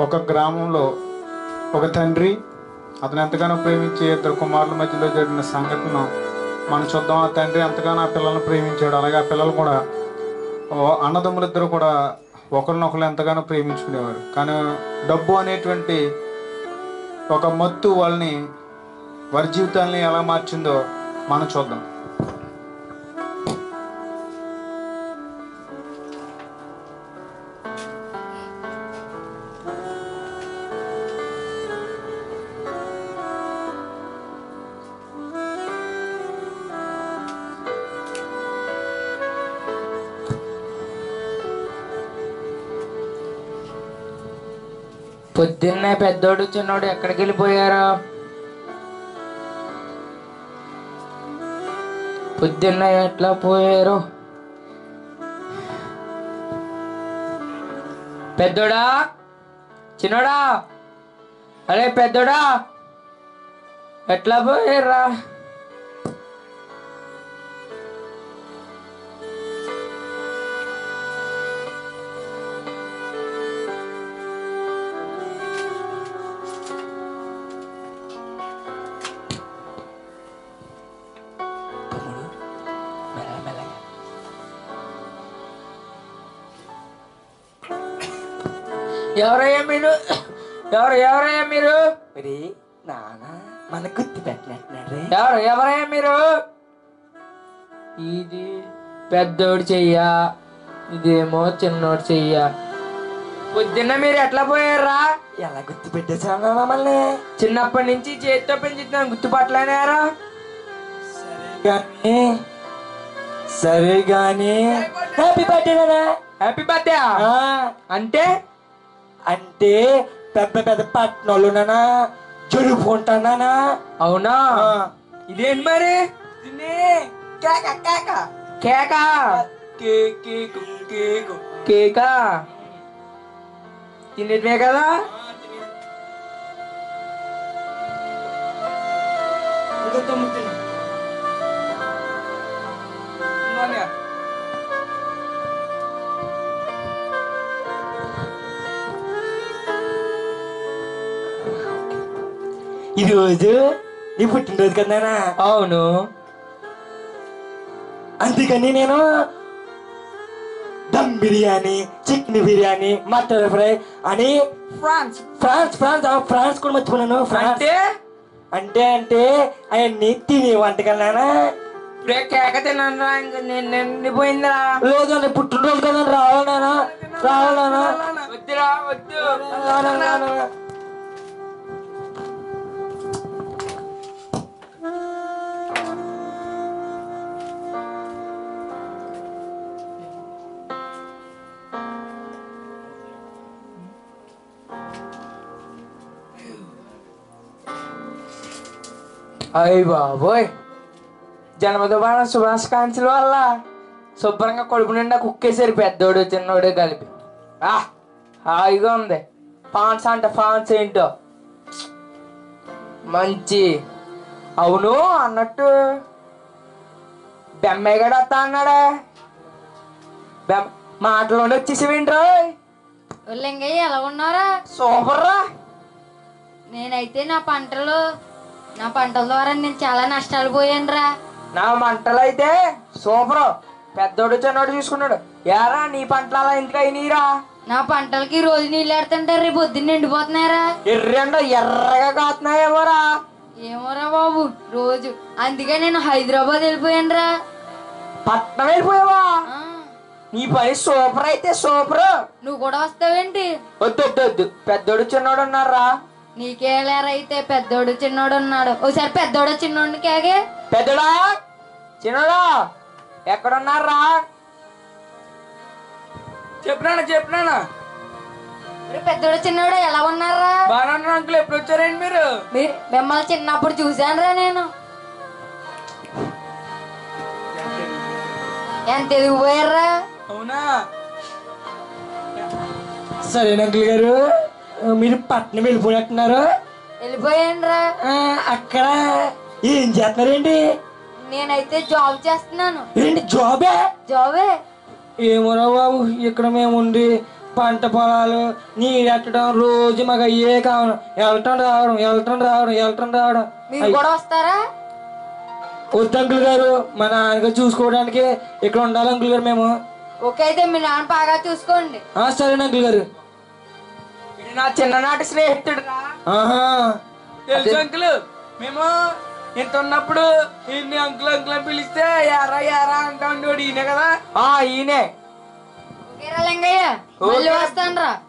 ఒక గ్రామంలో ఒక తండ్రి అతను ఎంతగానో ప్రేమించే ఇద్దరు కుమారుల మధ్యలో జరిగిన సంఘటన మనం చూద్దాం. ఆ తండ్రి ఎంతగానో ఆ పిల్లల్ని ప్రేమించాడు. అలాగే ఆ పిల్లలు కూడా అన్నదమ్ములు అన్నదమ్ములిద్దరూ కూడా ఒకరినొకరు ఎంతగానో ప్రేమించుకునేవారు. కానీ డబ్బు అనేటువంటి ఒక మత్తు వాళ్ళని వారి జీవితాల్ని ఎలా మార్చిందో మనం చూద్దాం. పొద్దున్నే పెద్దోడు చిన్నోడు ఎక్కడికి వెళ్ళిపోయారు? పొద్దున్నే ఎట్లా పోయారు? పెద్దోడా? చిన్నోడా? అరే పెద్దోడా? ఎట్లా పోయారా? ఎవరయ్యా మీరు? ఎవరు ఎవరయ్యా మీరు? మరి నాన్న మన గుర్తు పెట్టినట్టున్నారే ఎవరు ఎవరయ్యా మీరు? ఇది పెద్దోడు చెయ్యా ఇదేమో చిన్నోడు చెయ్యా. పొద్దున్న మీరు ఎట్లా పోయారా? ఎలా గుర్తు పెట్టేసావు మమ్మల్ని? చిన్నప్పటి నుంచి చేతితో పెంచుతున్నాను గుర్తుపట్టలేనారా? కానీ సరే గాని హ్యాపీ బర్త్డే హ్యాపీ బర్త్డే అంటే అంటే పెద్ద పెద్ద పట్టణాలు నానా జరుపుకుంటానా అవునా ఇదేంటి మరి? కేక కేక. కేకా? Cake cake కేకా? తినేటివే కదా? ఇంకా తమ్ముతున్నా ఈ రోజు నీ పుట్టినరోజు కదా నాన్న అవును. అందుకని నేను dum biryani chicken biryani mutton fry అని ఫ్రాన్స్. ఫ్రాన్స్ ఫ్రాన్స్ ఫ్రాన్స్ కూడా మర్చిపోయాను ఫ్రాన్స్. అంటే? అంటే అంటే అవన్నీ తినే వంటకాలు నాన్న ఇప్పుడే కేక తిన్నాను ఇంక నేను నిండిపోయిందిరా. పుట్టినరోజు కదా రావాలి నాన్న రావాలి నాన్న వద్దురా వద్దు. అయ్య బాబోయ్. జన్మదిన శుభాకాంక్షల వల్ల శుభ్రంగా కడుపు నిండా కుక్కేసారు పెద్దోడు చిన్నోడు కలిపి. ఆ హాయిగా ఉంది. ఫాన్స్ అంట ఫాన్స్ ఏంటో. మంచి. అవును అన్నట్టు. బెమ్మాయి గడ వస్తా అన్నాడా. బెమ్ మాటలోనే వచ్చేసేవేంట్రా లింగయ్య ఎలా ఉన్నారా సూపర్ రా నేనైతే నా పంటలు నా పంటల ద్వారా నేను చాలా నష్టాలు పోయానురా. నా మంటలైతే సూపర్. పెద్దోడు చిన్నోడు చూసుకున్నాడు. యారా నీ పంటలు అలా ఎందుకు అయినీరా నా పంటలకి రోజు నీళ్ళు ఎడుతుంటారు రేపు పొద్దున్న ఎండిపోతున్నారా ఎర్రెండ ఎర్రగా కాతున్నాయేమోరా ఏమోరా బాబు రోజు. అందుకే నేను హైదరాబాద్ వెళ్ళిపోయానురా. పట్నం వెళ్ళిపోయావా? నీ పని సూపర్ అయితే సూపర్. నువ్వు కూడా వస్తావేంటి? వద్దు వద్దు వద్దు. పెద్దోడు చిన్నోడు ఉన్నారా నీకేలారైతే పెద్దోడు చిన్నోడు ఉన్నాడు ఒకసారి పెద్దోడు చిన్నోడిని కేగే పెద్దడా? చిన్నోడా? ఎక్కడున్నారా? చెప్పినాను చెప్పినాను? మరి పెద్దోడు చిన్నోడు ఎలా ఉన్నారా? బాగా అంకుల్ ఎప్పుడు వచ్చారండి మీరు? మీ- మిమ్మల్ని చిన్నప్పుడు చూశానురా నేను. ఎంత ఎదిగిపోయారా అవునా? సరే అంకుల్ గారు? మీరు పట్నం వెళ్ళిపోయినట్టున్నారు? వెళ్ళిపోయానురా. ఆ, అక్కడ ఏం చేస్తున్నారేంటి నేనైతే జాబ్ చేస్తున్నాను. ఏంటి జాబే? జాబే. ఏమోరా బాబు ఇక్కడ మేము ఉండి పంట పొలాలు నీరెట్టడం రోజు మాకు అయ్యే కావాలి వెళ్ళటం రావడం వెళ్ళటం రావడం వెళ్ళటం రావడం. మీరు కూడా వస్తారా? వద్దు అంకుల్ గారు. మా నాన్నగారు చూసుకోవడానికి ఇక్కడ ఉండాలి అంకుల్ గారు మేము. ఓకే అయితే మీ నాన్న బాగా చూసుకోండి. ఆ, సరేనా అంకుల్ గారు. నా చిన్ననాటి స్నేహితుడు తెలుసు అంకుల్ మేము ఇంత ఉన్నప్పుడు ఇన్ని అంకుల్ అంకుల్ అని పిలిస్తే యారా యారా అంటా ఉండేవాడు ఈయనే కదా. ఆ ఈయనే.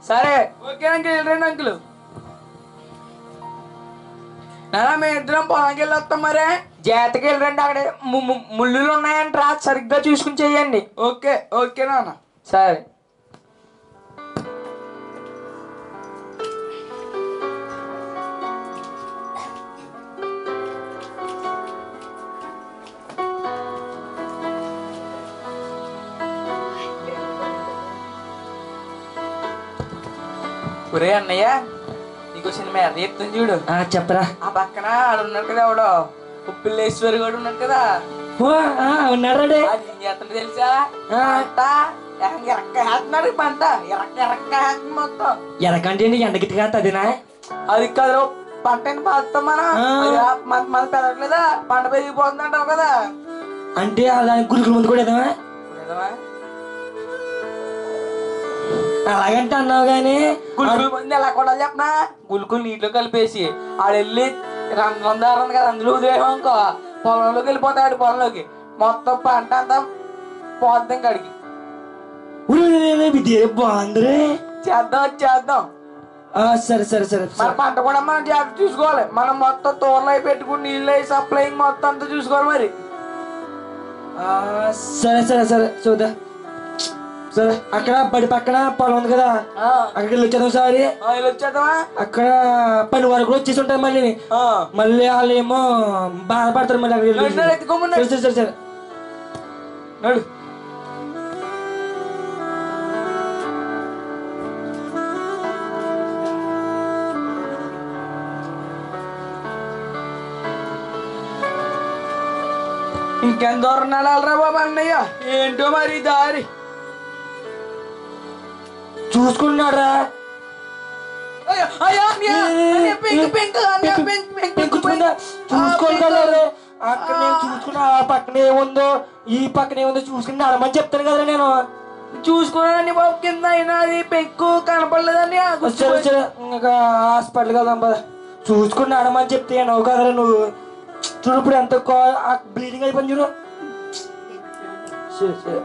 సరే. ఓకే అంకుల్ వెళ్ళండి అంకుల్. నానా మేము ఇద్దరం పొలంకి వెళ్ళి వస్తాం మరే. జాతకి వెళ్ళండి అక్కడ ముళ్ళులు ఉన్నాయంటరా సరిగ్గా చూసుకుని చెయ్యండి. ఓకే ఓకే నాన్న సరే. అన్నయ్య? నీకు చిన్న మీద చెప్తుంది చూడు. ఆ, చెప్పరా. ఆ పక్కన ఆడు ఉన్నాడు కదా ఎవడో? ఉప్పిల్లేశ్వరి కూడా ఉన్నాడు కదా. ఏం చేస్తాడు తెలుసా? ఎరక్క వేస్తున్నాడు పంట. ఎరక్క ఎరక్క వేస్తుంది మొత్తం. ఎరకంటే ఎండగిట్టి కాదు అదేనా అది కాదు పంట పాస్తాం మనం. పంట పెరిగిపోతుంది అంటావు కదా. అంటే దానికి గురుకుల ముందు కూడా? అలాగంటే అన్నావు కానీ గుల్కులు మంది ఎలా కూడా చెప్పనా గుల్కులు నీటిలో కలిపేసి ఆడు వెళ్ళి రంధ్రం దారి ఉంది కదా అందులో ఉదయం ఇంకో పొలంలోకి వెళ్ళిపోతాడు పొలంలోకి మొత్తం పంట అంతా పోద్దాం కడిగి ఇదే బాగుందిరే చేద్దాం చేద్దాం ఆ, సరే సరే సరే మన సరే. పంట కూడా మనం జాగ్రత్త చూసుకోవాలి మనం మొత్తం తోరలు అయి పెట్టుకుని నీళ్ళు అయి సప్లైంగ్ మొత్తం అంతా చూసుకోవాలి మరి ఆ, సరే సరే సరే చూద్దా సరే అక్కడ బడి పక్కన పొలం ఉంది కదా? ఆ, అక్కడికి వెళ్ళి వచ్చేద్దాం సారి. వచ్చేద్దామా? అక్కడ పని వరకు వచ్చేసి ఉంటాయి మళ్ళీ. ఆ. మళ్ళీ వాళ్ళు ఏమో బాధపడతారు మళ్ళీ అక్కడికి నడు. సరే సరే నడు. ఇంకెంత దూరం నడాలరా బాబా అన్నయ్య? ఏంటో మరి దారి? కదా పెంకు. అక్కడ నేను చూసుకున్నా ఆ పక్కన ఏముందో ఈ పక్కన ఏముందో చూసుకుని నడమని చెప్తాను కదా నేను. చూసుకున్నానండి బాబు కింద అయినా అది పెక్కు గుర్తు సరే సరే ఇంకా హాస్పిటల్కి వెళ్దాం పద. చూసుకుని నడమని చెప్తే నువ్వు కదరా నువ్వు. చూడు ఇప్పుడు ఎంత బ్లీడింగ్ అయిపోయింది చూడు. సరే సరే.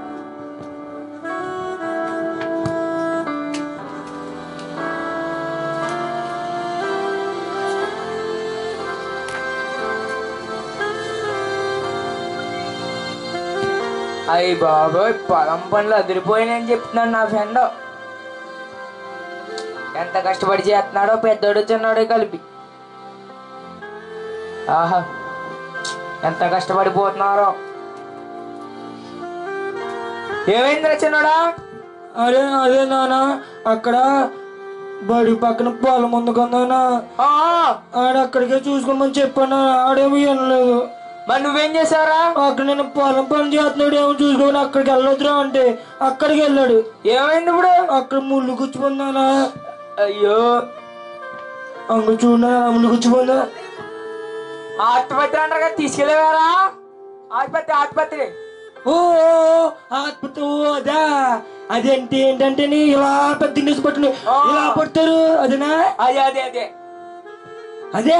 అయ్యి బాబోయ్ పొలం పనులు అదిరిపోయినాయని చెప్తున్నాడు నా ఫ్రెండ్. ఎంత కష్టపడి చేస్తున్నాడో పెద్దోడు చిన్నోడు కలిపి. ఆహా ఎంత కష్టపడిపోతున్నారో. ఏమైందిరా చిన్నోడా? అరే అదే నాన్న అక్కడ బడి పక్కన పొలం ఉంది కదా ఆడ అక్కడికే చూసుకోమని చెప్పాను ఆడేమో వినలేదు. మరి నువ్వేం చేసావురా అక్కడ నేను పొలం పని చేస్తున్నాడు ఏమో చూసుకొని అక్కడికి వెళ్ళొద్దురా అంటే అక్కడికి వెళ్ళాడు. ఏమైంది ఇప్పుడు? అక్కడ ముళ్ళు గుచ్చిపోందానా అయ్యో. అంగు చూడ ముళ్ళు గుచ్చిపోందా ఆసుపత్రి అంటారు కదా తీసుకెళ్ళేవారా? ఆసుపత్రి ఆసుపత్రి. ఓ ఆత్మతో అదా. అదేంటి ఏంటంటే ఇలా పెద్ద పట్టుని ఇలా పడతారు అదేనా? అదే అదే అదే. అదే?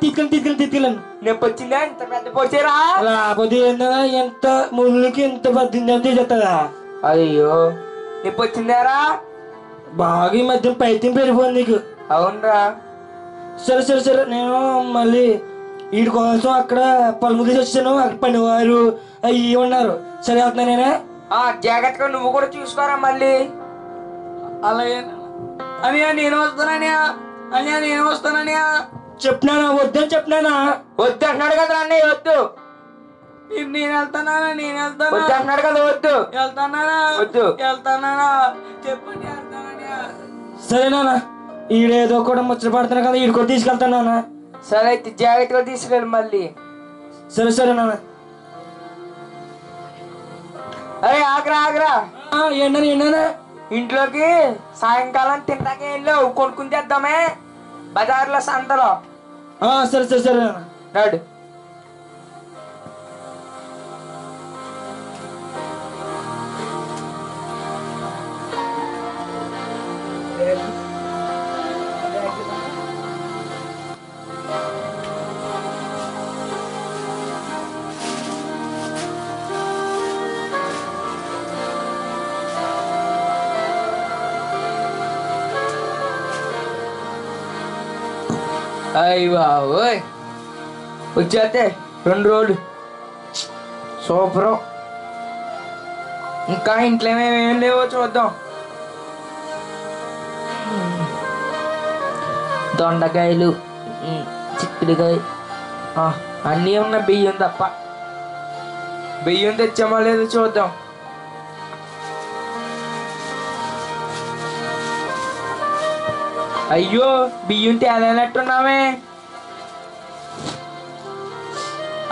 తీసుకెళ్ళి తీసుకెళ్ళి తీసుకెళ్ళండి నొప్పి వచ్చిందా ఇంత పెద్ద పొడిచారా లేకపోతే ఎంత ముళ్ళుకి ఎంత పెద్ద తీసేస్తుందా అయ్యో నొప్పి వచ్చిందారా బాగా ఈ మధ్య పైత్యం పెరిగిపోయింది నీకు. అవునరా. సరే సరే సరే నేను మళ్ళీ వీడి కోసం అక్కడ పొలం తీసి వచ్చాను. అక్కడ పనివారు అవి ఉన్నారు. సరే వెళ్తున్నా నేనే. ఆ జాగ్రత్తగా నువ్వు కూడా చూసుకోరా మళ్ళీ. అలాగే. అనియా నేను వస్తాననియా అనియా నేను వస్తాననియా చెప్పినానా వద్దని చెప్పినానా? వద్దు అంటున్నాడు కదా అన్నయ్య వద్దు. నేను వెళ్తానా నేను వెళ్తానా? వద్దు అంటున్నాడు కదా వద్దు. వెళ్తానా? వద్దు. వెళ్తానా? చెప్పండి వెళ్తాననియా సరే నాన్న. ఈడేదో కూడా ముచ్చట పడుతున్నా కదా ఈడు కూడా తీసుకెళ్తాను సరే అయితే జాగ్రత్తగా తీసుకెళ్ళి మళ్ళీ. సరే సరే నాన్న. అరే ఆగ్రా ఆగ్రా. ఏంటని ఏంటన్నా? ఇంట్లోకి సాయంకాలం తింటాకే వెళ్ళావు కొనుక్కుని తెద్దామే. బజార్లో సంతలో. ఆ, సరే సరే సరే. నాన్న. అయ్యి బాబోయ్. వచ్చేస్తే రెండు రోజులు. సూపరు. ఇంకా ఇంట్లో ఏమేమి లేవో చూద్దాం. దొండకాయలు చిక్కుడుకాయ. ఆ, అన్నీ ఉన్న బియ్యం తప్ప. బియ్యం తెచ్చామో లేదో చూద్దాం. అయ్యో బియ్యం తేలేనట్టున్నామే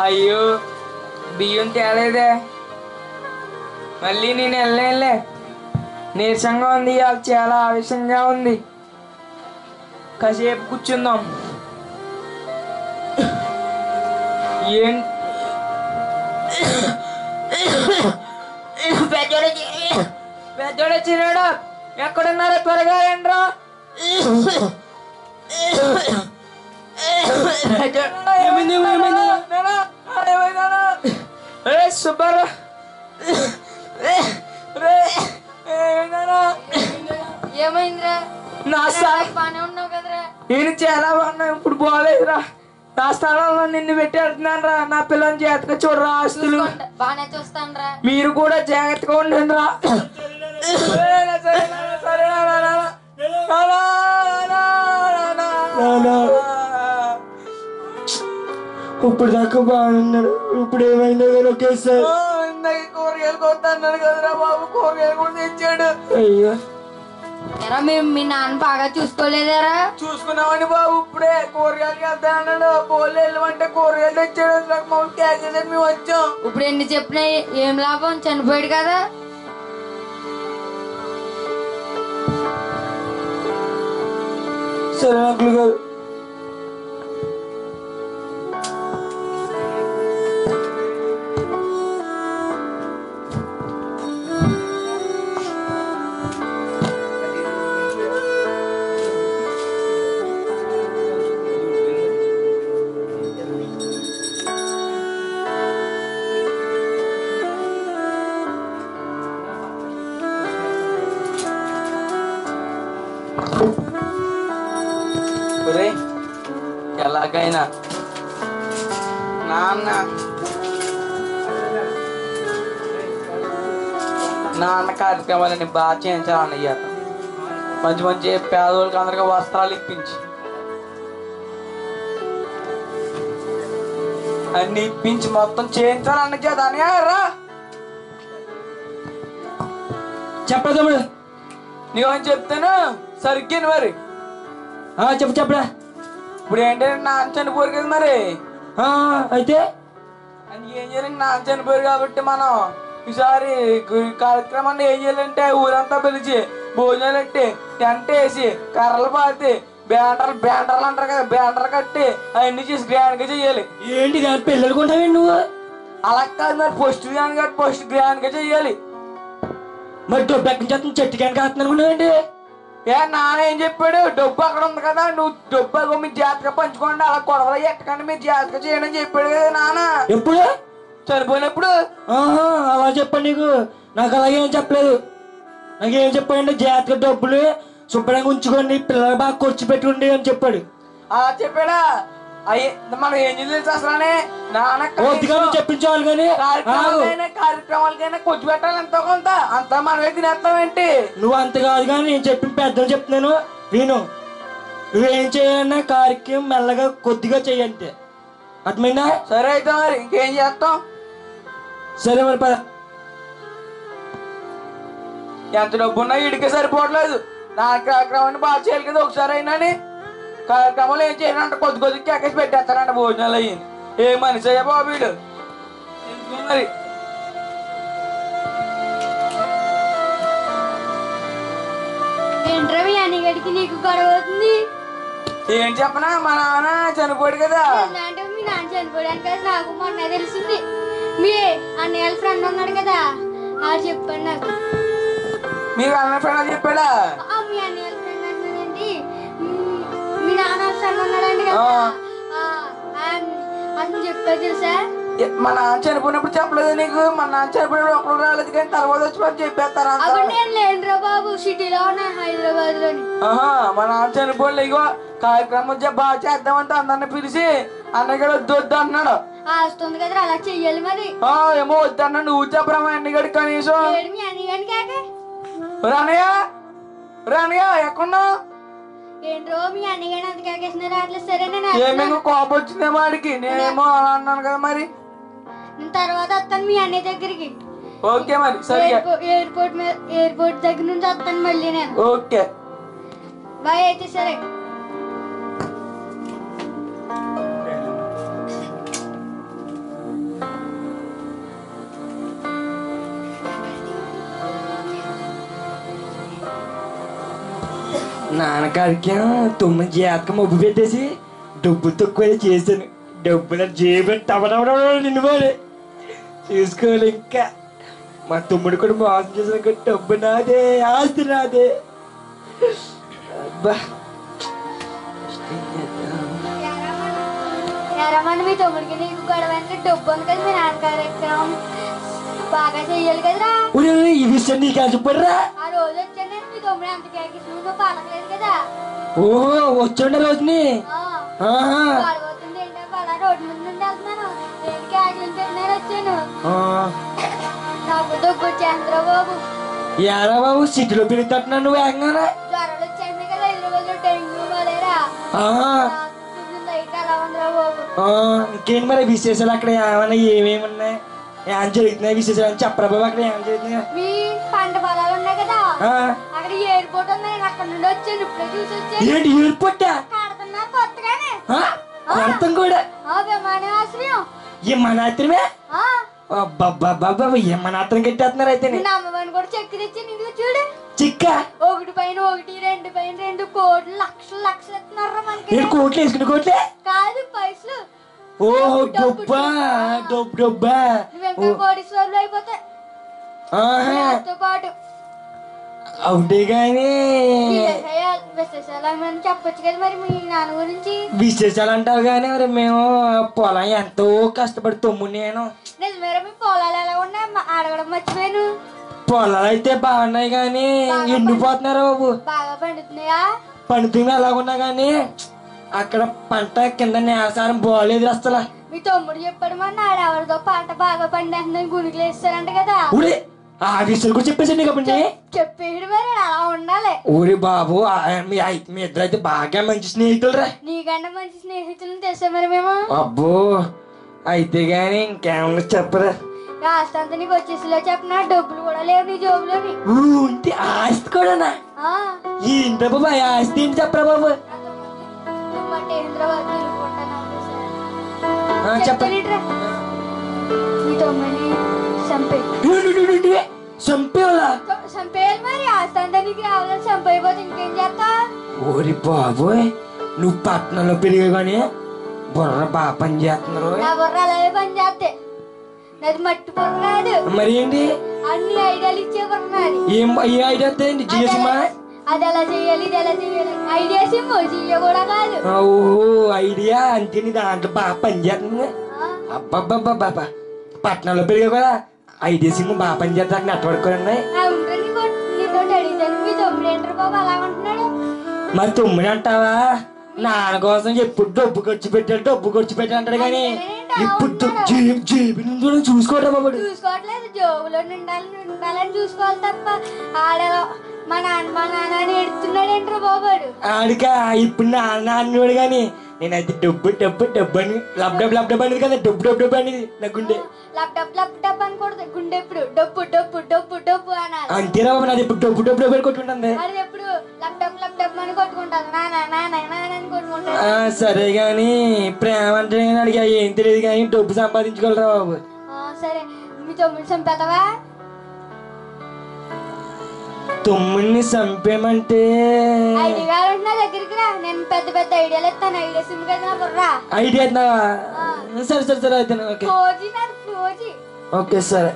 అయ్యో బియ్యం తేలేదే మళ్ళీ నేను వెళ్ళలే నీరసంగా ఉంది ఇవాళ చాలా ఆవేశంగా ఉంది. కాసేపు కూర్చుందాం. ఏం? పెద్దోడు వచ్చినాడు ఎక్కడున్నారో త్వరగా రండ్రా. ఏమైంది, సుబ్బారా? ఏమైందిరా నా సా బానే ఉన్నావు కదరా. నేను చాలా బాగున్నా ఇప్పుడు బాగాలేదురా నా స్థలంలో నిన్ను పెట్టి వెళ్తున్నాను రా నా పిల్లల్ని జాగ్రత్తగా చూడరా ఆస్తులు. బానే చూస్తానురా. మీరు కూడా జాగ్రత్తగా ఉండండి రా ఇప్పుడు దాకా బాగున్నాడు. ఇప్పుడు ఏమైందో కానీ ఒకేసారి కూరగాయలు కొట్టన్నాడు కదరా బాబు కూరగాయలు కూడా తెచ్చాడు. అయ్యో. ఎరా మేము మీ నాన్న బాగా చూసుకోలేదారా? చూసుకున్నామండి బాబు ఇప్పుడే కూరగాయలకి వెళ్తానన్నాడు పోలే వెళ్ళమంటే కూరగాయలు తెచ్చాడు. నాకు మమ్మల్ని క్యాష్ మేము వచ్చాం. ఇప్పుడు ఎన్ని చెప్పినా ఏం లాభం? చనిపోయాడు కదా. సరే అంకుల్ గారు ఒరేయ్, ఎలాగైనా. నాన్న. నాన్న కార్యక్రమాలని బాగా చేయించాలి అయ్యాక మంచి మంచి పేదవాళ్ళకి అందరికీ వస్త్రాలు ఇప్పించి. అన్ని ఇప్పించి మొత్తం చేయించాలన్న చేత. అని రా. చెప్పరా నీవని చెప్తాను? సరిగ్గా మరి. చెప్పు చెప్పరా ఇప్పుడు ఏంటంటే నాన్న చనిపోరు కదా మరి? ఆ, అయితే? అని ఏం చేయాలి? నాన్న చనిపోయారు కాబట్టి మనం ఈసారి కార్యక్రమాన్ని ఏం చేయాలంటే ఊరంతా పిలిచి భోజనాలు పెట్టి టెంట్ వేసి కర్రలు పాతి బ్యానర్లు బ్యానర్లు అంటారు కదా బ్యానర్లు కట్టి అవన్నీ చేసి గ్రాండ్గా చేయాలి. ఏంటి దాని పిల్లలు కొంటావేంటి నువ్వు? అలా కాదు మరి పోస్ట్ గ్రాండ్ కట్టి పోస్ట్ గ్రాండ్గా చేయాలి. మరి వస్తుంది? చెట్టు కనుక అనుకున్నావేంటి ఏ నాన్న ఏం చెప్పాడు? డబ్బు అక్కడ ఉంది కదా నువ్వు డబ్బు అగో మీరు జాగ్రత్తగా పంచుకోండి అలా గొడవలు ఎట్టకండి మీరు జాగ్రత్తగా చేయండి అని చెప్పాడు కదా నాన్న. ఎప్పుడు? చనిపోయినప్పుడు? ఆహా అలా చెప్పండి నీకు. నాకు అలాగే ఏం చెప్పలేదు. నాకేం చెప్పాడంటే జాగ్రత్తగా డబ్బులు శుభ్రంగా ఉంచుకోండి పిల్లలు బాగా ఖర్చు పెట్టుకోండి అని చెప్పాడు. అలా చెప్పాడా? అయ్యి మనం ఏం చేయాలి అసలు నాన్న కొద్దిగా కనీసం చెప్పించాలి కానీ. కార్యక్రమాలకైనా కొంచెం పెట్టాలి ఎంతో కొంత? అంతా మనమే తినేస్తాం ఏంటి? నువ్వు అంత కాదు కానీ నేను చెప్పిన పెద్దలు చెప్తున్నాను. విను. నువ్వేం చేయాలన్నా కార్యక్రమం మెల్లగా కొద్దిగా చెయ్యంతే అర్థమైందా? సరే అయితే మరి ఇంకేం చేస్తాం? సరే మరి పద. ఎంత డబ్బు ఉన్నా ఇడికే సరిపోవట్లేదు. నా కార్యక్రమాన్ని బాగా చేయాలి కదా ఒకసారి అయినా కార్యక్రమాలు ఏం చేయాలంటే కొద్ది కొద్దిగా కేకేసి పెట్టేస్తారంట భోజనాలు అయ్యి. ఏ మనిషి అయ్యా బాబు వీడు? మరి. అన్నగడికి నీకు గొడవ అవుతుంది? ఏం చెప్పనా? మా నాన్న చనిపోయాడు కదా. అంటే మీ నాన్న చనిపోయాడు కదా నాకు మొన్న తెలిసింది. మీ అన్నయ్య ఫ్రెండ్ ఉన్నాడు కదా ఆడు చెప్పాడు నాకు. మీకు అన్న ఫ్రెండ్ చెప్పాడా? ఆ, మీ అన్నయ్య మా నాన్న చనిపోయినప్పుడు చెప్పలేదు నీకు? మా నాన్న చనిపోయినప్పుడు ఒక్కడు రాలేదు కానీ తర్వాత వచ్చి మరి చెప్పేస్తారు బాబు సిటీలో హైదరాబాద్లోని మా నాన్న చనిపోలే ఇగో కార్యక్రమం బాగా చేద్దామంటే అందరిని పిలిచి అన్నయ్య గారు వద్దు వద్దు అన్నాడు కదా అలా చెయ్యాలి మరి. ఆ ఏమో వద్దు అన్నాడు. నువ్వు చెప్పరా మా అన్నయ్య గారికి కనీసం? రానయ్య? రానయ్య ఎక్కడున్నావు? ఏమేమో కోపం వచ్చిందేమో వాడికి నేనేమో అలా అన్నాను కదా మరి? నేను తర్వాత వస్తాను మీ అన్నయ్య దగ్గరికి. ఓకే మరి సరే. ఎయిర్పో- ఎయిర్పోర్ట్ మీద ఎయిర్పోర్ట్ దగ్గర నుంచి వస్తాను మళ్ళీ నేను. ఓకే. బాయ్ అయితే సరే. నాన్నగారికి తొమ్మిది జాతకం ఒప్పు పెట్టేసి డబ్బులు తక్కువ చేశాను. డబ్బులు జేబు టమటమటం నిండిపోలే చూసుకోవాలి ఇంకా మా తమ్ముడు కూడా మోసం చేసిన కూడా డబ్బు నాదే ఆస్తి నాదే అబ్బా ఎరమని మీ తమ్ముడికి నీకు గొడవ అంటే డబ్బు ఉంది కదా మీ నాన్నగారు కార్యక్రమం బాగా చెయ్యాలి కదరా ఒరే, ఈ విషయం నీకు చెప్పరా ఆ రోజు వచ్చాను ఓహో వచ్చుండే రోజుని వచ్చేంద్రా బాబు. యారా బాబు సిటీలో పెరుగుతున్నావు నువ్వు ఏకంగా ఎలా ఇంకేంటి మరి విశేషాలు? అక్కడ ఏమన్నా ఏమేమి ఉన్నాయి ఏం జరుగుతున్నాయి విశేషాలు చెప్పరా బాబు? అక్కడ ఏం జరుగుతున్నాయి మీ పంట పొలాలు ఉన్నాయి కదా? ఆ, అక్కడ ఎయిర్పోర్ట్ ఉంది నేను అక్కడ నుండి వచ్చాను. ఇప్పుడే చూసి వచ్చాను ఏంటి ఎయిర్పోర్ట్? కడుతున్నారు కొత్తగానే? అర్థం కూడా? ఆ విమానాశ్రయం. ఏమనాత్రమే ఆ. బాబా ఏమనాత్రం కట్టేస్తున్నారు అయితే నిన్న అమ్మవారిని కూడా చెక్ తెచ్చి నీకు చూడు. చిక్క? ఒకటి పైన ఒకటి రెండు పైన రెండు కోట్లు లక్షలు లక్షలు ఎత్తున్నారా మనకి. కోట్లు వేసుకుని కోట్లే? కాదు పైసలు. ఓహో డబ్బా డబ్బు డబ్బా. కోటీశ్వరులు అయిపోతే? పాటు. అవుతే గాని. విశేషాలు చెప్పొచ్చు కదా మరి మీ నాన్న గురించి? విశేషాలు అంటావు కానీ మరి మేము పొలం ఎంతో కష్టపడి తమ్ముడు నేను. నిజమేరా మీ పొలాలు ఎలా ఉన్నాయి? అడగడం మర్చిపోయాను. పొలాలు అయితే బాగున్నాయి కానీ ఎండిపోతున్నారు బాబు? బాగా పండుతున్నాయా? పండుతుంది అలాగున్నా కానీ అక్కడ పంట కింద నేసారం బాగలేదు అసలు. మీ తమ్ముడు చెప్పాడు మరి నాడు ఎవరిదో పంట బాగా పండేస్తుందని గుణికలు వేస్తారంట కదా. ఊరే ఆ విషయాలు కూడా చెప్పేసి నీకు అప్పుడు చెప్పేడు మరి అలా ఉండాలి. ఊరి బాబు మీ మీ ఇద్దరు అయితే బాగా మంచి స్నేహితులు రా నీకంటే మంచి స్నేహితులను తెసా మరి మేము. అబ్బో అయితే గాని ఇంకేమన్నా చెప్పరా? రాష్ట్రంతా నీకు వచ్చేసిలో చెప్పిన? డబ్బులు కూడా లేవు నీ జోబులోని. ఉంటే ఆస్తి కూడానా? ఆ, ఏంటి బాబు ఆ ఆస్తి ఏంటి చెప్పరా బాబు? నువ్వు అంటే హైదరాబాద్ తిరుగుకుంటాను ఆ, చెప్ప చెప్తానిట్రా మీ తమ్ముని చంపేయి చంపేవాళ్ళ? చంపేయాలి మరి. ఆస్తంతా నీకు రావాలని చంపైపోతే ఇంకేం చేస్తా ఓరి బాబోయ్ నువ్వు పట్టణంలో పెరిగా కానీ బుర్ర బాగా పని చేస్తున్నారు నా బుర్ర అలాగే పని చేస్తే. నాది మట్టి బుర్ర కాదు. మరి ఏంటి? అన్ని ఐడియాలు ఇచ్చే బుర్ర నాది. ఏం ఏ ఐడియా వస్తాయండి అది జిఎస్మా ఎలా- అది ఎలా చెయ్యాలి ఇది ఎలా చెయ్యాలి ఐడియాస్ ఏమో చెయ్య కూడా కాదు ఓహో ఐడియా అంతే నీ దాంట్లో బాగా పని చేస్తుంది ఆ, అబ్బబ్బబ్బబ్బా పట్టణంలో పెరిగా కదా ఐడియా సిమ్ బాగా పని చేస్తారు నెట్వర్క్ కూడా ఉన్నాయి అవునురా నీకు నీతో అడిగితాను మీ తమ్ముడు ఏంటారు బాబు అలా అంటున్నాడు మరి తొమ్మిది అంటావా నాన్న కోసం ఎప్పుడు డబ్బు ఖర్చు పెట్టాడు డబ్బు ఖర్చు పెట్టాడు అంటాడు కానీ ఇప్పుడు దు- జేబు జేబు నుండి కూడా చూసుకోరా బాబు చూసుకోవట్లేదు జోబులో నిండాలి నిండాలని చూసుకోవాలి తప్ప ఆడలో మా నాన్న మా నాన్న ఎడుతున్నాడు ఏంట్రా బాబాడు. ఆడికా ఇప్పుడు నాన్న అన్నాడు కానీ నేనైతే డబ్బు డబ్బు డబ్బు అని లబ్ డబ్బు లబ్ డబ్బు అనేది కదా డబ్బు డబ్బు డబ్బు అనేది నాకుండే ల్యాప్టాప్ ల్యాప్టాప్ అనకూడదు. గుండె ఎప్పుడు? డబ్బు డబ్బు డబ్బు డబ్బు అనాలి. అంతేరా బాబు నాది ఇప్పుడు డబ్బు డబ్బు డబ్బు అని కొట్టుకుంటుంది. అది ఎప్పుడు ల్యాప్టాప్ ల్యాప్టాప్ అని కొట్టుకుంటాను నాన్న నాన్న నాన్న అని కొట్టుకుంటాను ఆ, సరే గాని ప్రేమ అంటే నేను అడిగా ఏం తెలియదు కానీ డబ్బు సంపాదించుకోగలరా బాబు. ఆ, సరే. మీ తమ్ముడు చంపేతావా తమ్ముడిని చంపేమంటే నేను పెద్ద పెద్ద ఐడియాలు ఇస్తాను. ఐడియా సిమ్ ఐడియా ఇస్తున్నావా? సరే సరే సరే అయితే ఓకే. ఓకే సరే.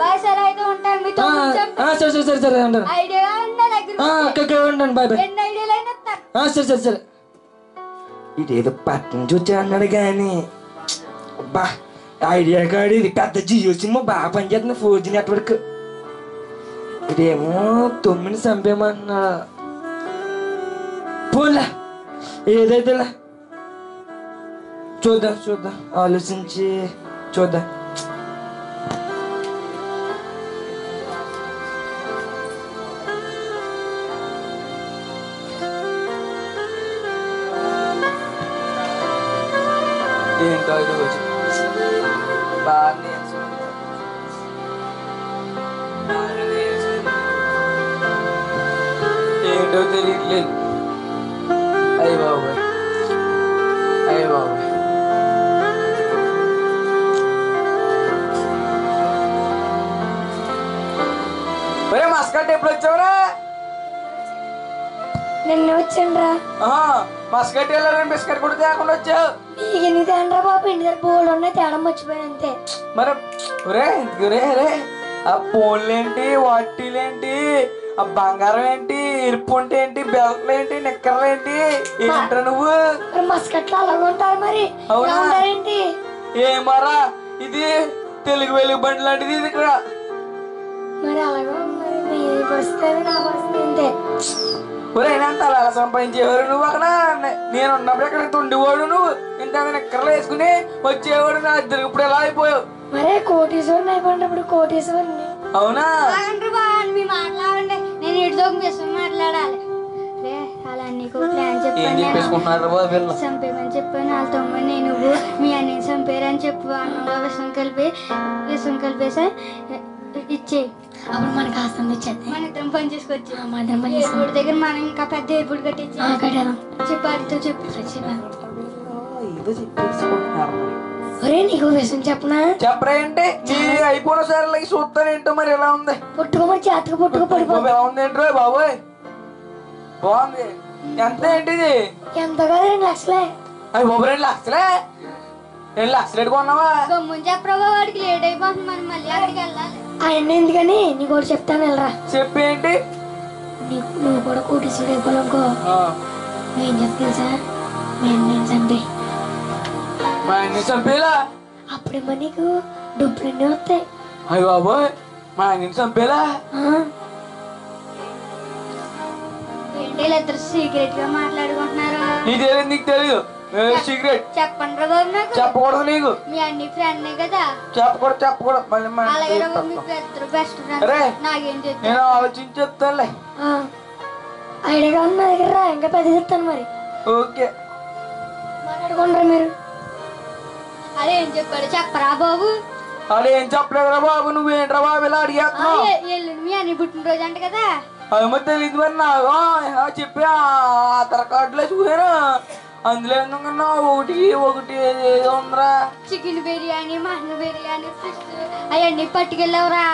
బాయ్ సరే అయితే ఉంటాను. మీ ఆ, తమ్ముడు ఆ, సరే సరే సరే సరే ఉంటాను. ఐడియా గారు నా దగ్గరికి ఆ, ఓకే ఓకే ఉంటాను. Bye bye. ఎన్ని ఐడియాలు అయినా సరే సరే సరే. ఇదేదో పట్టణం చూచా అన్నాడు కానీ బా ఐడియా కార్డు ఇది పెద్ద జియో సిమ్ బాగా పనిచేస్తుంది. Four G network. ఇదేమో తొమ్మిది చంపేమన్నాడు పోలే ఏదైతేలే. చూద్దాం చూద్దాం ఆలోచించి చూద్దాం. ఏంటో ఇది వచ్చి ఏంటో తెలియట్లేదు. అయ్య బాబాయ్. అయ్య బాబాయ్. ఒరే మస్కట్ ఎప్పుడు వచ్చావురా? నిన్న వచ్చానురా. మస్కట్ వెళ్ళాలని బిస్కెట్ కూడా తేకుండా వచ్చావు. నీకు ఎన్ని తేనరా బాబు ఇంటి దగ్గర బోర్డు ఉన్నాయి తేడం మర్చిపోయాను అంతే. మరి ఒరే ఒరే ఒరే ఆ ఫోన్లేంటి వాటిలేంటి? ఆ బంగారం ఏంటి? ఇరుపుంటి ఏంటి? బెల్ట్లు ఏంటి? నిక్కర్లు ఏంటి? ఏంట్రా నువ్వు? మరి మస్కట్లో అలాగే ఉంటారు మరి. అవునా? ఏమరా ఇది తెలుగు వెలుగు బండి లాంటిది ఇది ఇక్కడ. మరి అలాగే నా అలా సంపాదించేవారు నువ్వు అక్కడ? నే- నేను ఉన్నప్పుడు అక్కడ ఇంత ఉండేవాడు నువ్వు. ఇంత నిక్కర్లు వేసుకుని వచ్చేవాడు నా ఇద్దరు ఇప్పుడు ఎలా అయిపోయావు? మరే కోటీశ్వరుని అయిపోయినప్పుడు కోటీశ్వరుని. అవునా? మీ మాట్లాడండి విషయం మాట్లాడాలి. రే అలా నీకు ప్లాన్ ఏం చెప్పాను చంపేమని చెప్పాను వాళ్ళ? తమ్ముడు నేను నువ్వు మీ అన్నయ్య చంపారని చెప్పు అన్నంలో విషం కలిపి విషం కలిపేసా ఇచ్చే అప్పుడు మనకి ఆస్తం వచ్చేది మన ఇద్దరం పని చేసుకొచ్చి మా ఇద్దరం పని. ఎయిర్పోర్ట్ దగ్గర మనం ఇంకా పెద్ద ఎయిర్పోర్ట్ కట్టించి ఆ, కట్టేద్దాం. చెప్పు వాడితో మరి. ఒరే నీకు విషయం చెప్పనా? చెప్పరా ఏంటి? నీ అయిపోయిన సార్లు చూస్తానేంటో మరి ఎలా ఉంది? పుట్టుకో మరి చేతకు పుట్టుకో పడిపో. బాబు ఎలా ఉంది ఏంట్రో బాబోయ్? బాగుంది. ఎంత ఏంటిది? ఎంత కదా రెండు లక్షలే. అవి బాబు రెండు లక్షలే? రెండు లక్షలు ఎడుకున్నావా గమ్ముని చెప్పరా వాడికి లేట్ అయిపోతుంది మనం మళ్ళీ అక్కడికి వెళ్ళాలి. ఆయన ఎందుకని? నీకు ఒకటి చెప్తాను వెళ్ళరా. చెప్పి ఏంటి? నీకు నువ్వు కూడా కోటీశ్వరుడు అయిపోవాలనుకో నువ్వేం చెప్తా తెలుసా నేను నేను చంపి. మా అన్ని చంపేలా అప్పుడేమో నీకు డబ్బులన్నీ వస్తాయి. అయ్యి బాబోయ్ మా అన్ని చంపేలా ఆ, ఏంటి వీళ్ళిద్దరు సీక్రెట్గా మాట్లాడుకుంటున్నారు? నీకు తెలియదు నీకు తెలియదు సీక్రెట్ చెప్పండి రా బాబు నాకు. చెప్పకూడదు నీకు. మీ అన్ని ఫ్రెండ్ కదా. చెప్పకూడదు చెప్పకూడదు. మళ్ళీ మా అలాగే రా బాబు మీ ఇద్దరు బెస్ట్ అరే. ఫ్రెండ్ నాకేం నేను ఆలోచించి చెప్తానులే ఆ. ఐడియా ఉంది? నా దగ్గర రా, ఇంకా పెద్ద చెప్తాను మరి. ఓకే. మాట్లాడుకుంటారా మీరు? అదే ఏం చెప్పాడు? చెప్పరా బాబు? అదే ఏం చెప్పలేదురా బాబు నువ్వేంట్రా బాబు ఇలా అడిగేస్తున్నావు? ఎల్లుండి మీ అన్ని పుట్టినరోజు అంట కదా అదేమో తెలియదు మరి ఆ, చెప్పి ఆధార్ కార్డులో చూసాను. అందులో ఎందుకన్నా ఒకటి ఒకటి ఏదో ఉందిరా. Chicken biryani mutton biryani fish అవన్నీ పట్టుకెళ్ళావురా.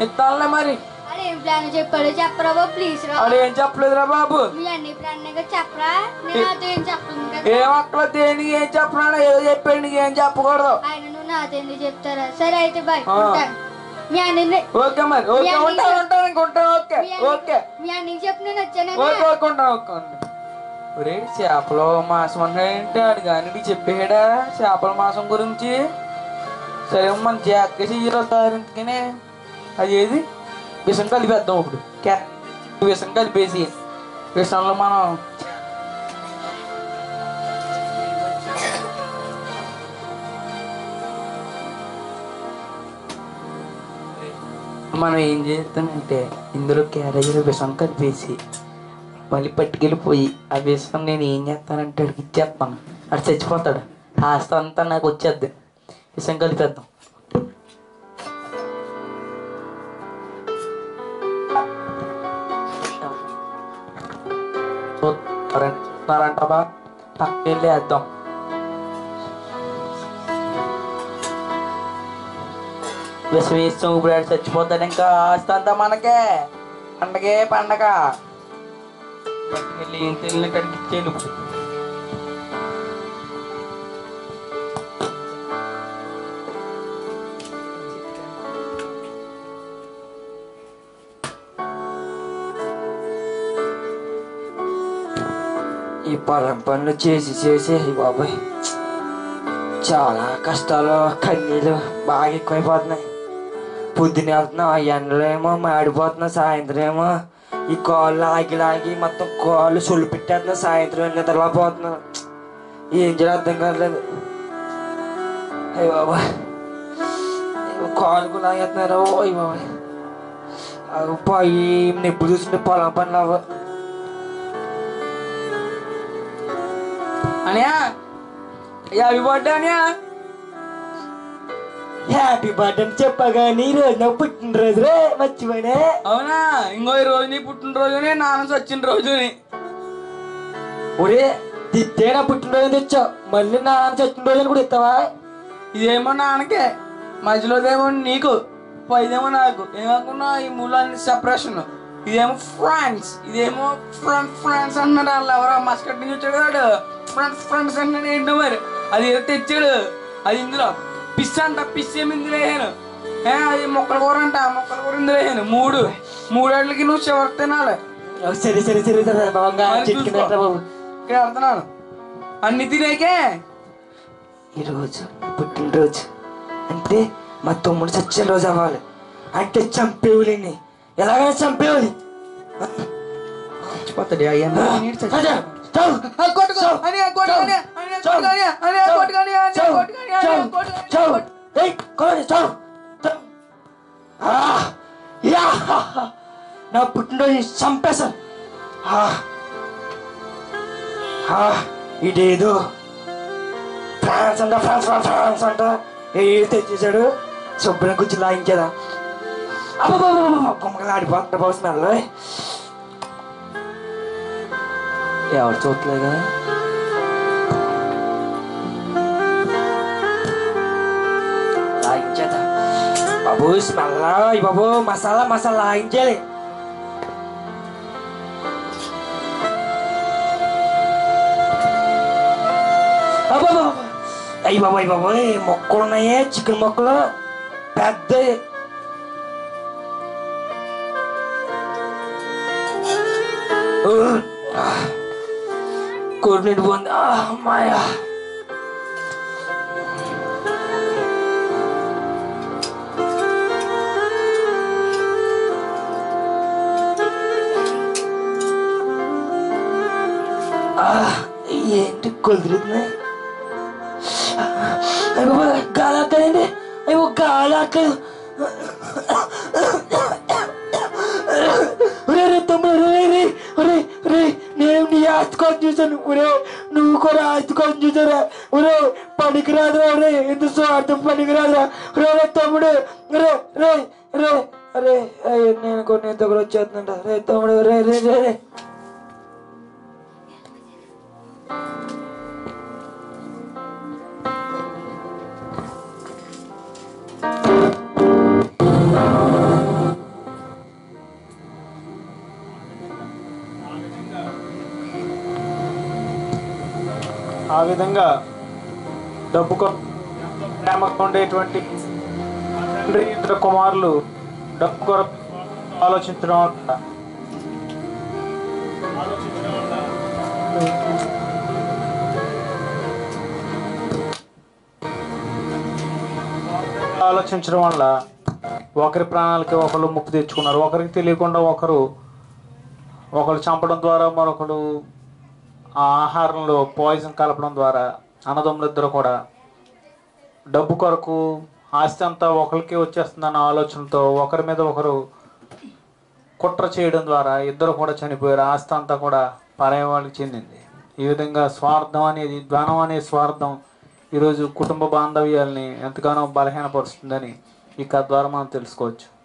ఇస్తానులే మరి. ఏం ప్లాన్ చెప్పాడు చెప్పరా బాబు ప్లీజ్ రా. ఏం చెప్పలేదురా బాబు? మీ అన్ని ప్లాన్ చెప్పరా? నేను నాతో ఏం చెప్పను కదా. ఏం అక్కడ దేనికి ఏం చెప్పనా ఏదో చెప్పాడు నీకు ఏం చెప్పకూడదు. ఆయన నువ్వు నాతో ఎందుకు చెప్తారా? సరే అయితే బాయ్ ఆ. ఉంటాను మీ అన్ని ఓకే మరి ఓకే ఉంటాను ఉంటాను ఇంక ఉంటాను ఓకే ఓకే. మీ అన్నికి చెప్పి నేను వచ్చాను? ఓకే ఓకే ఉంటాను ఓకే ఉంటాను ఒరే చేపల మాసం అన్నాడంటే ఆడు కానీ చెప్పాడా? చేపల మాసం గురించి? సరే మన జాగ్రత్త ఎందుకనే అది ఏది? విషం కలిపేద్దాం ఇప్పుడు. క్యా? విషం కలిపేసి విషంలో మనం మనం ఏం చేస్తామంటే ఇందులో క్యారేజీలో విషం కలిపేసి మళ్ళీ పట్టుకెళ్ళిపోయి ఆ విషం నేను ఏం చేస్తానంటే అడిగి ఇచ్చేస్తాను అడు చచ్చిపోతాడు. ఆస్తి అంతా నాకు వచ్చేద్ది. విషం కలిపేద్దాం చూస్తారంట బా పక్కెళ్ళి వేద్దాం విశ్వేశ్వం ఇప్పుడు చచ్చిపోతాడు ఇంకా ఆస్తి అంతా మనకే పండగే పండగ పట్టుకెళ్ళి ఏం తెలియని కడికి ఇచ్చేయండి ఇప్పుడు ఈ పొలం పనులు చేసి చేసి అయ్య బాబాయ్ చాలా కష్టాలు కన్నీళ్ళు బాగా ఎక్కువైపోతున్నాయి పొద్దున వెళ్తున్నాం ఆ ఎండలో ఏమో మాడిపోతున్నాం సాయంత్రం ఏమో ఈ కాళ్ళు లాగి లాగి మొత్తం కాళ్ళు సొల్లు పెట్టేస్తున్నాం సాయంత్రం నిద్రపోతున్నాం ఏం చేయాలి అర్థం కావట్లేదు అయ్య బాబాయ్ కాళ్ళు లాగేస్తున్నారు అయ్య బాబాయ్ అవి పోయి ఎప్పుడు చూస్తుంటే పొలం పనులు అవ్వ అనియా? యాభై బర్త్డే అనియా. హ్యాపీ బర్త్డే అని చెప్పగా నీ రోజు నా పుట్టినరోజు రే మర్చిపోయినా. అవునా? ఇంకో ఈ రోజు నీ పుట్టినరోజుని నాన్న చచ్చిన రోజుని. ఒరే తిట్టే నా పుట్టినరోజు తెచ్చావు. మళ్ళీ నాన్న చచ్చిన రోజు అని కూడా ఇస్తావా? ఇదేమో నాన్నకే. మధ్యలోదేమో నీకు. పైదేమో నాకు. ఏమనుకున్నా ఈ మూలాన్ని సెపరేషన్ ఇదేమో ఫ్రాన్స్. ఇదేమో ఫ్రెండ్ ఫ్రాన్స్ అన్నాడు. వాళ్ళు ఎవరో మస్కట్ నుంచి వచ్చాడు ఫ్రెండ్స్ ఫ్రెండ్స్ అన్నాడు ఏంటో మరి అది ఏదో తెచ్చాడు? అది ఇందులో. పిస్ అంట పిస్ ఏమి ఇందులో అది మొక్కల కూర అంట మొక్కల కూర ఇందులో వేసాను మూడు. మూడేళ్ళకి నువ్వు చివరికి తినాలి. సరే సరే సరే ఇక్కడ వెళ్తున్నాను. అన్ని తినేకే? ఈరోజు పుట్టినరోజు. అంటే మా తమ్ముడు చచ్చిన రోజు అవ్వాలి. అంటే చంపేవులేని ఎలాగైనా చంపేవులి. పోతాడు అయ్యా నా పుట్టినరోజు చంపేశారు ఇదేదో ఫ్రాన్స్ అంట ఫ్రాన్స్ ఫ్రాన్స్ అంట. ఏ తెచ్చేసాడు శుభ్రం కూర్చొని లాగించేదా? కొమ్మగా ఆడిపోతుంట బాబు స్మెల్ ఎవరు చూడలేదు కదా లాగించేదా బాబు స్మెల్ ఈ బాబు మసాలా మసాలా లాగించాలి అయ్యి బాబు అయ్యి బాబు మొక్కలు ఉన్నాయే చికెన్ మొక్కలు పెద్ద కోరినట్టు పోంది అమ్మాయా ఆ, ఏంటి కుదురుతున్నాయి అయ్యో గాలి ఆడతానండి అయ్యో గాలి ఆడలేదు ఒరే చూశాను. ఒరే నువ్వు కూడా ఆస్తికొని చూసారా ఒరే పనికిరాదు ఒరే ఎందుకు స్వార్థం పనికిరాదురా? రే తమ్ముడు రే రే రే అరే నేను కొన్ని దగ్గర వచ్చేస్తుంట రే తమ్ముడు రే రే రే రే ఆ విధంగా డబ్బు కొ- ఉండేటువంటి తండ్రి ఇద్దరు కుమారులు డబ్బు కొరకు ఆలోచించడం వల్ల. ఆలోచించడం వల్ల ఒకరి ప్రాణాలకి ఒకరు ముప్పు తెచ్చుకున్నారు. ఒకరికి తెలియకుండా ఒకరు ఒకరు చంపడం ద్వారా మరొకరు ఆ ఆహారంలో పాయిజన్ కలపడం ద్వారా అన్నదమ్ములిద్దరు కూడా డబ్బు కొరకు ఆస్తి అంతా ఒకరికి వచ్చేస్తుందన్న ఆలోచనతో ఒకరి మీద ఒకరు కుట్ర చేయడం ద్వారా ఇద్దరు కూడా చనిపోయారు. ఆస్తి అంతా కూడా పరాయి వాళ్ళకి చెందింది. ఈ విధంగా స్వార్థం అనేది ధనం అనే స్వార్థం ఈరోజు కుటుంబ బాంధవ్యాల్ని ఎంతగానో బలహీనపరుస్తుందని ఈ కథ ద్వారా మనం తెలుసుకోవచ్చు.